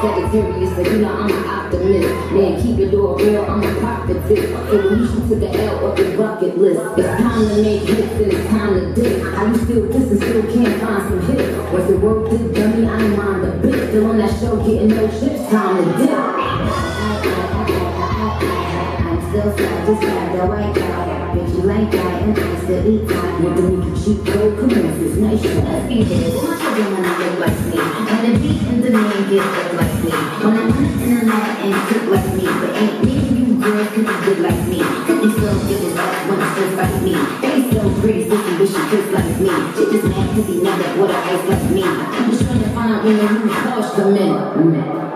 Sagittarius, so you know I'm an optimist. Man, keep your door real, I'm a profit this. So at least you took the L off your bucket list. It's time to make hits and it's time to dip. How you still this and still can't find some hits? Was the work this dummy? I ain't mind a bit. Still on that show, getting no chips, time to dip. Still sad, just like the white guy. Bitch, you like that, and I still eat time. With the Mickey cheap code, come on, this nation. Let's be. Why should you wanna look like me? And the beat and the man get up like me. When I'm on the internet and cook like me. But ain't me and you girls could be good like me. Could be so it up when it's just like me. They so pretty, sissy, but she just like me. She just mad cause he know that what a ice like me. I'm just trying to find out when the new cars come in.